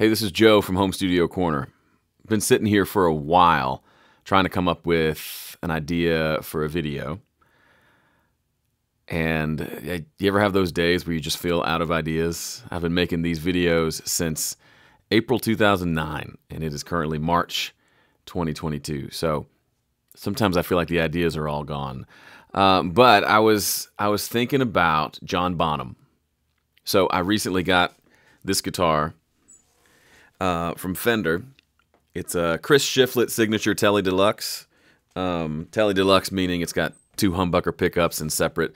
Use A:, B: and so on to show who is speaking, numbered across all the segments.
A: Hey, this is Joe from Home Studio Corner. Been sitting here for a while trying to come up with an idea for a video. And you ever have those days where you just feel out of ideas? I've been making these videos since April 2009, and it is currently March 2022. So sometimes I feel like the ideas are all gone. Um, but I was I was thinking about John Bonham. So I recently got this guitar uh, from Fender. It's a Chris Shiflett signature Tele Deluxe. Um, Tele Deluxe meaning it's got two humbucker pickups and separate.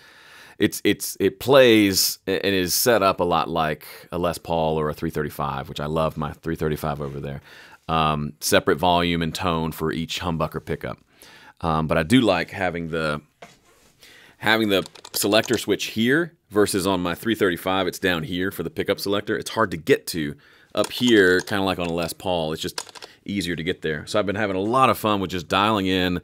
A: It's it's it plays and is set up a lot like a Les Paul or a 335, which I love my 335 over there. Um, separate volume and tone for each humbucker pickup. Um, but I do like having the having the selector switch here versus on my 335, it's down here for the pickup selector. It's hard to get to up here, kind of like on a Les Paul. It's just easier to get there. So I've been having a lot of fun with just dialing in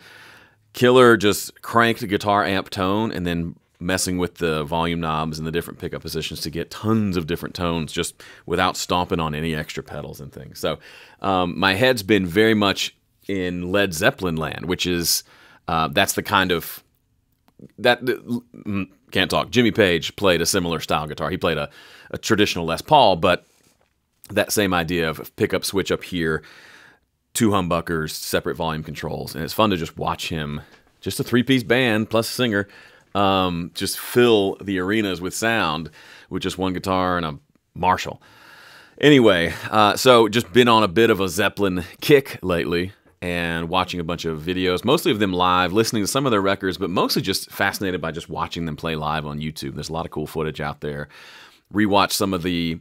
A: killer, just cranked guitar amp tone, and then messing with the volume knobs and the different pickup positions to get tons of different tones just without stomping on any extra pedals and things. So um, my head's been very much in Led Zeppelin land, which is uh, that's the kind of that mm, can't talk. Jimmy Page played a similar style guitar. He played a, a traditional Les Paul, but that same idea of pickup switch up here, two humbuckers, separate volume controls, and it's fun to just watch him, just a three piece band plus a singer, um, just fill the arenas with sound with just one guitar and a Marshall. Anyway, uh, so just been on a bit of a Zeppelin kick lately and watching a bunch of videos, mostly of them live, listening to some of their records, but mostly just fascinated by just watching them play live on YouTube. There's a lot of cool footage out there. Rewatch some of the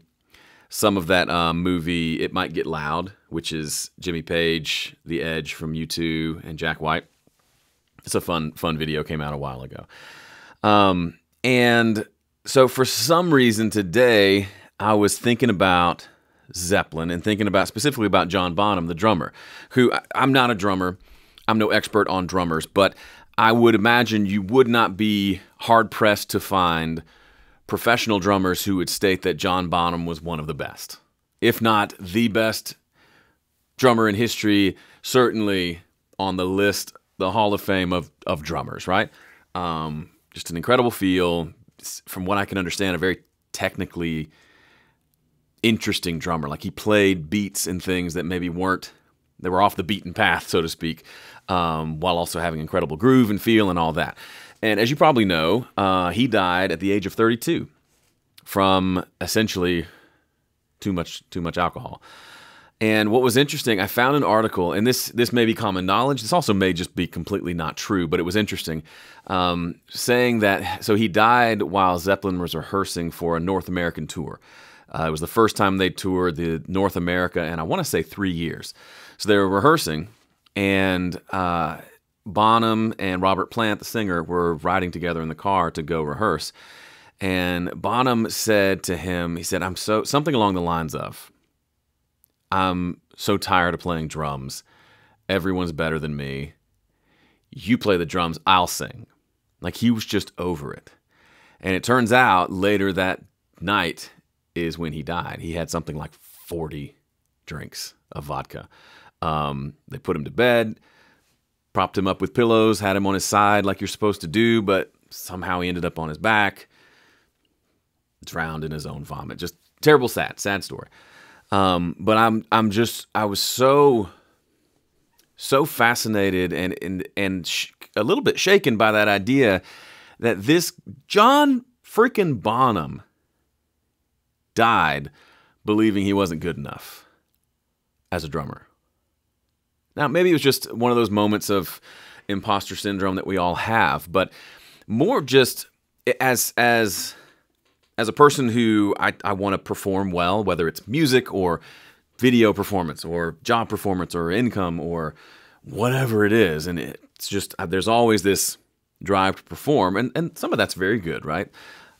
A: some of that um, movie "It Might Get Loud," which is Jimmy Page, The Edge from U2, and Jack White. It's a fun fun video. Came out a while ago, um, and so for some reason today I was thinking about Zeppelin and thinking about specifically about John Bonham, the drummer, who I'm not a drummer. I'm no expert on drummers, but I would imagine you would not be hard pressed to find professional drummers who would state that John Bonham was one of the best, if not the best drummer in history, certainly on the list, the Hall of Fame of, of drummers, right? Um, just an incredible feel. From what I can understand, a very technically interesting drummer. Like he played beats and things that maybe weren't they were off the beaten path, so to speak, um, while also having incredible groove and feel and all that. And as you probably know, uh, he died at the age of 32 from essentially too much too much alcohol. And what was interesting, I found an article, and this this may be common knowledge. This also may just be completely not true, but it was interesting, um, saying that so he died while Zeppelin was rehearsing for a North American tour. Uh, it was the first time they toured the North America, and I want to say three years. So they were rehearsing, and uh, Bonham and Robert Plant, the singer, were riding together in the car to go rehearse. And Bonham said to him, he said, I'm so, something along the lines of, I'm so tired of playing drums. Everyone's better than me. You play the drums, I'll sing. Like he was just over it. And it turns out later that night, is when he died. He had something like 40 drinks of vodka. Um, they put him to bed, propped him up with pillows, had him on his side like you're supposed to do, but somehow he ended up on his back, drowned in his own vomit. Just terrible, sad, sad story. Um, but I'm, I'm just, I was so, so fascinated and and and a little bit shaken by that idea that this John freaking Bonham died believing he wasn't good enough as a drummer. Now, maybe it was just one of those moments of imposter syndrome that we all have, but more just as as as a person who I, I want to perform well, whether it's music or video performance or job performance or income or whatever it is, and it's just there's always this drive to perform, and and some of that's very good, right?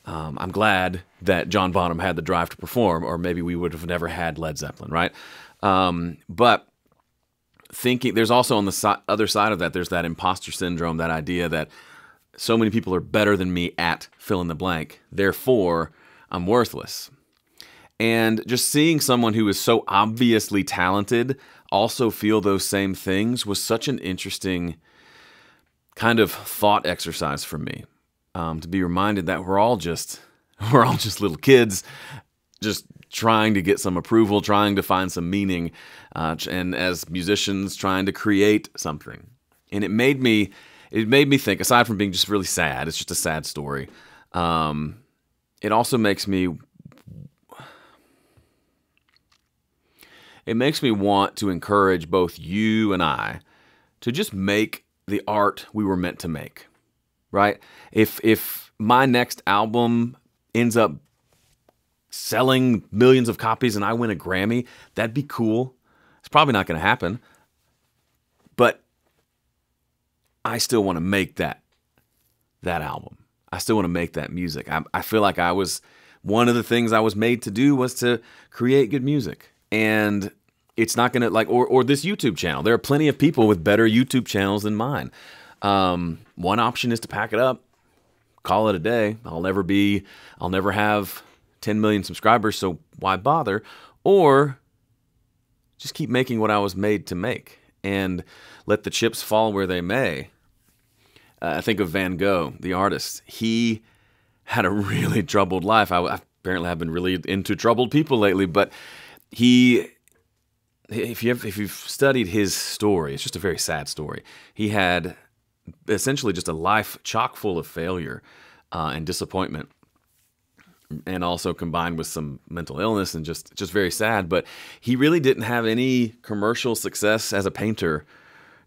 A: Um, I'm glad that John Bonham had the drive to perform, or maybe we would have never had Led Zeppelin, right? Um, but thinking, there's also on the other side of that, there's that imposter syndrome, that idea that so many people are better than me at fill in the blank, therefore I'm worthless. And just seeing someone who is so obviously talented also feel those same things was such an interesting kind of thought exercise for me. Um, to be reminded that we're all just we're all just little kids, just trying to get some approval, trying to find some meaning, uh, and as musicians trying to create something. And it made me it made me think. Aside from being just really sad, it's just a sad story. Um, it also makes me it makes me want to encourage both you and I to just make the art we were meant to make. Right? If if my next album ends up selling millions of copies and I win a Grammy, that'd be cool. It's probably not going to happen. But I still want to make that that album. I still want to make that music. I, I feel like I was one of the things I was made to do was to create good music. And it's not going to like or or this YouTube channel. There are plenty of people with better YouTube channels than mine. Um, one option is to pack it up, call it a day. I'll never be I'll never have 10 million subscribers, so why bother? Or just keep making what I was made to make and let the chips fall where they may. Uh, I think of Van Gogh, the artist. He had a really troubled life. I, I apparently have been really into troubled people lately, but he if you have, if you've studied his story, it's just a very sad story. He had essentially just a life chock full of failure uh, and disappointment, and also combined with some mental illness and just just very sad. But he really didn't have any commercial success as a painter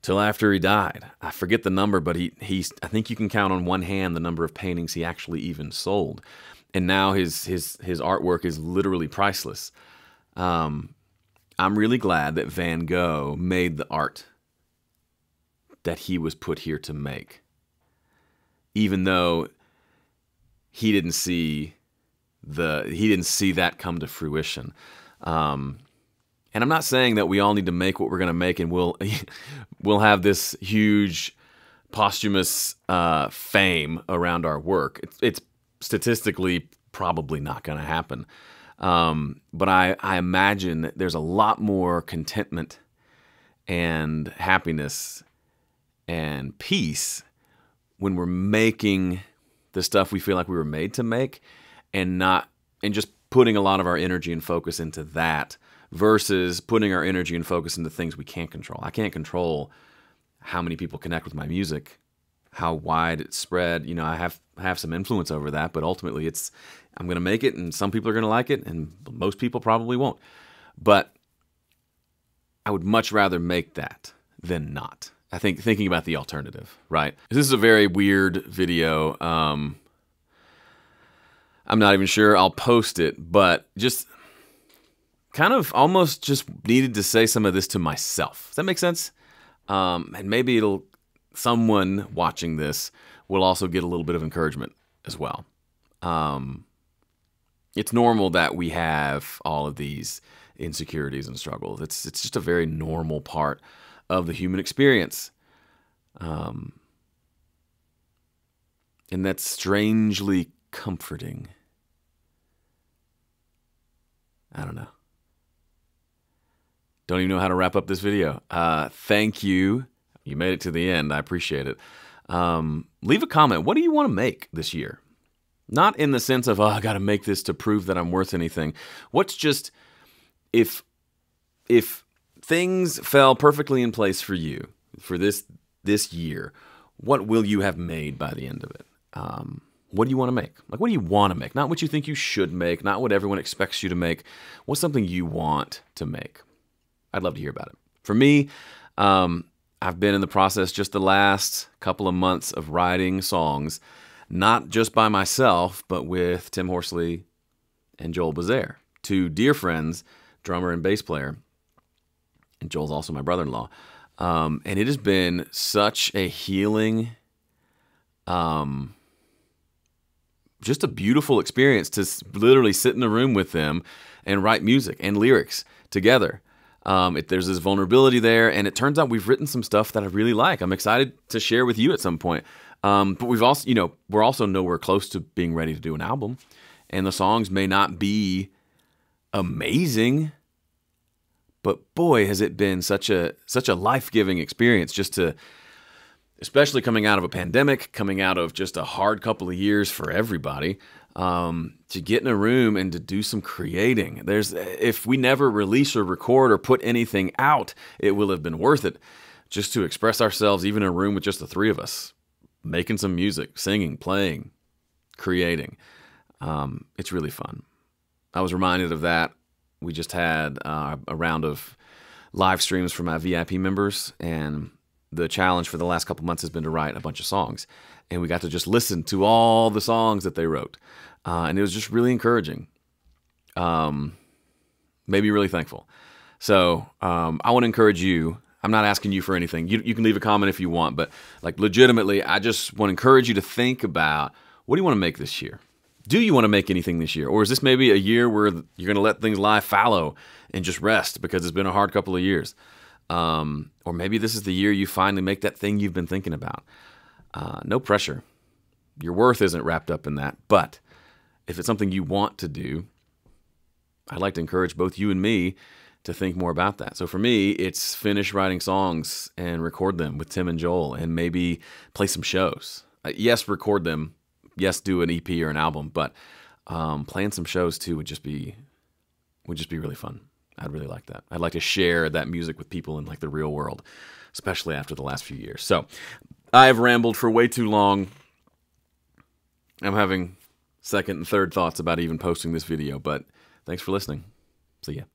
A: till after he died. I forget the number, but he he I think you can count on one hand the number of paintings he actually even sold. And now his his his artwork is literally priceless. Um, I'm really glad that Van Gogh made the art that he was put here to make. Even though he didn't see the he didn't see that come to fruition. Um, and I'm not saying that we all need to make what we're going to make and we'll we'll have this huge posthumous uh, fame around our work. It's, it's statistically probably not going to happen. Um, but I, I imagine that there's a lot more contentment and happiness and peace when we're making the stuff we feel like we were made to make and not and just putting a lot of our energy and focus into that versus putting our energy and focus into things we can't control. I can't control how many people connect with my music, how wide it's spread. You know, I have have some influence over that, but ultimately it's I'm going to make it and some people are going to like it and most people probably won't. But I would much rather make that than not. I think thinking about the alternative, right? This is a very weird video. Um, I'm not even sure I'll post it, but just kind of almost just needed to say some of this to myself. Does that make sense? Um, and maybe it'll someone watching this will also get a little bit of encouragement as well. Um, it's normal that we have all of these insecurities and struggles. It's it's just a very normal part of the human experience. Um, and that's strangely comforting. I don't know. Don't even know how to wrap up this video. Uh, thank you. You made it to the end. I appreciate it. Um, leave a comment. What do you want to make this year? Not in the sense of, oh, I got to make this to prove that I'm worth anything. What's just if if things fell perfectly in place for you for this this year, what will you have made by the end of it? Um, what do you want to make? Like, what do you want to make? Not what you think you should make, not what everyone expects you to make. What's something you want to make? I'd love to hear about it. For me, um, I've been in the process just the last couple of months of writing songs not just by myself, but with Tim Horsley and Joel Bazaire, two dear friends, drummer and bass player. And Joel's also my brother in law. Um, and it has been such a healing, um, just a beautiful experience to literally sit in a room with them and write music and lyrics together. Um, it, there's this vulnerability there, and it turns out we've written some stuff that I really like. I'm excited to share with you at some point. Um, but we've also, you know, we're also nowhere close to being ready to do an album, and the songs may not be amazing. But boy, has it been such a such a life-giving experience just to especially coming out of a pandemic, coming out of just a hard couple of years for everybody, um, to get in a room and to do some creating. There's if we never release or record or put anything out, it will have been worth it just to express ourselves, even in a room with just the three of us, making some music, singing, playing, creating. Um, it's really fun. I was reminded of that. We just had uh, a round of live streams for my VIP members, and the challenge for the last couple months has been to write a bunch of songs. And we got to just listen to all the songs that they wrote. Uh, and it was just really encouraging. Um, made me really thankful. So um, I want to encourage you. I'm not asking you for anything. You, you can leave a comment if you want, but like legitimately, I just want to encourage you to think about what do you want to make this year? Do you want to make anything this year? Or is this maybe a year where you're going to let things lie fallow and just rest because it's been a hard couple of years? Um, or maybe this is the year you finally make that thing you've been thinking about. Uh, no pressure. Your worth isn't wrapped up in that. But if it's something you want to do, I'd like to encourage both you and me to think more about that. So for me, it's finish writing songs and record them with Tim and Joel and maybe play some shows. Uh, yes, record them. Yes, do an EP or an album, but um, playing some shows too would just be would just be really fun. I'd really like that. I'd like to share that music with people in like the real world, especially after the last few years. So I've rambled for way too long. I'm having second and third thoughts about even posting this video, but thanks for listening. See ya.